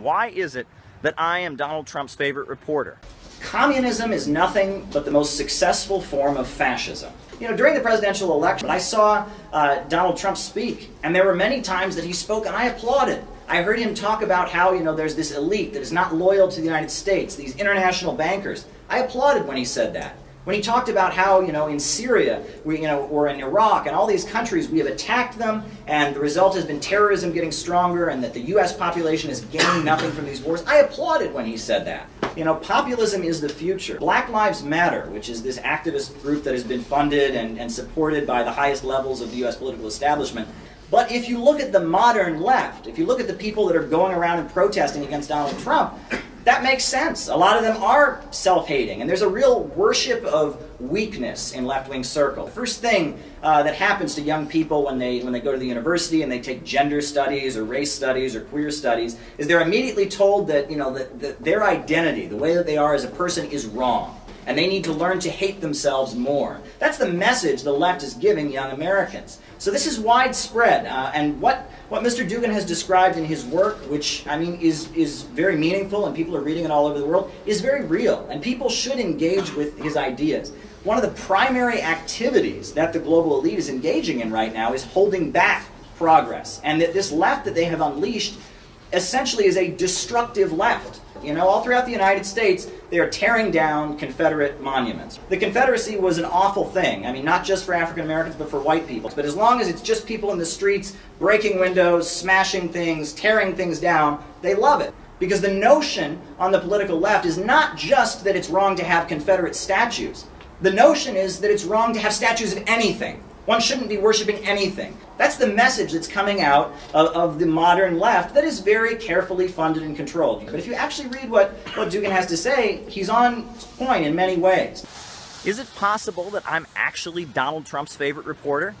Why is it that I am Donald Trump's favorite reporter? Communism is nothing but the most successful form of fascism. You know, during the presidential election, I saw uh, Donald Trump speak, and there were many times that he spoke, and I applauded. I heard him talk about how, you know, there's this elite that is not loyal to the United States, these international bankers. I applauded when he said that. When he talked about how, you know, in Syria, we, you know, or in Iraq and all these countries, we have attacked them, and the result has been terrorism getting stronger, and that the U.S. population is gaining nothing from these wars. I applauded when he said that. You know, populism is the future. Black Lives Matter, which is this activist group that has been funded and, and supported by the highest levels of the U.S. political establishment, but if you look at the modern left, if you look at the people that are going around and protesting against Donald Trump, that makes sense. A lot of them are self-hating, and there's a real worship of weakness in left-wing circles. The first thing uh, that happens to young people when they when they go to the university and they take gender studies or race studies or queer studies is they're immediately told that you know that, that their identity, the way that they are as a person, is wrong and they need to learn to hate themselves more. That's the message the left is giving young Americans. So this is widespread, uh, and what, what Mr. Dugin has described in his work, which, I mean, is, is very meaningful and people are reading it all over the world, is very real, and people should engage with his ideas. One of the primary activities that the global elite is engaging in right now is holding back progress, and that this left that they have unleashed essentially is a destructive left. You know, all throughout the United States, they are tearing down Confederate monuments. The Confederacy was an awful thing. I mean, not just for African Americans, but for white people. But as long as it's just people in the streets breaking windows, smashing things, tearing things down, they love it. Because the notion on the political left is not just that it's wrong to have Confederate statues. The notion is that it's wrong to have statues of anything. One shouldn't be worshiping anything. That's the message that's coming out of, of, the modern left that is very carefully funded and controlled. But if you actually read what, what Dugin has to say, he's on point in many ways. Is it possible that I'm actually Donald Trump's favorite reporter?